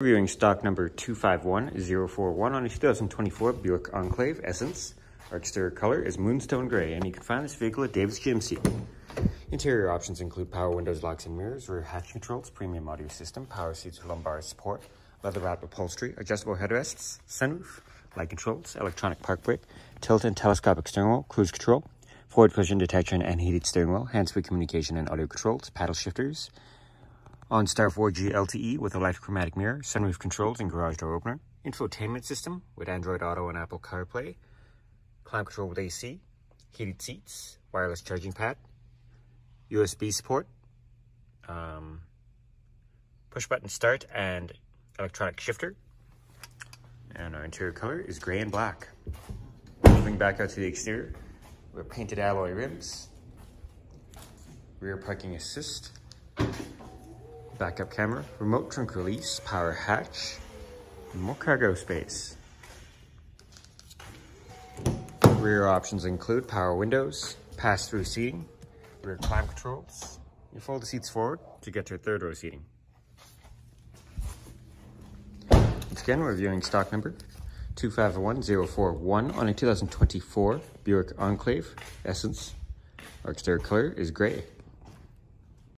Reviewing stock number 251041 on a 2024 Buick Enclave Essence. Our exterior color is Moonstone Gray, and you can find this vehicle at Davis GMC. Interior options include power windows, locks and mirrors, rear hatch controls, premium audio system, power seats with lumbar support, leather wrapped upholstery, adjustable headrests, sunroof, light controls, electronic park brake, tilt and telescopic steering wheel, cruise control, forward collision detection and heated steering wheel, hands-free communication and audio controls, paddle shifters, OnStar 4G LTE with electrochromatic mirror, sunroof controls and garage door opener, infotainment system with Android Auto and Apple CarPlay, climate control with AC, heated seats, wireless charging pad, USB support, um, push button start and electronic shifter. And our interior color is gray and black. Moving back out to the exterior, we have painted alloy rims, rear parking assist, backup camera, remote trunk release, power hatch, more cargo space. Rear options include power windows, pass-through seating, rear climate controls. You fold the seats forward to get to third row seating. Once again, we're viewing stock number 251041 on a 2024 Buick Enclave Essence. Our exterior color is gray.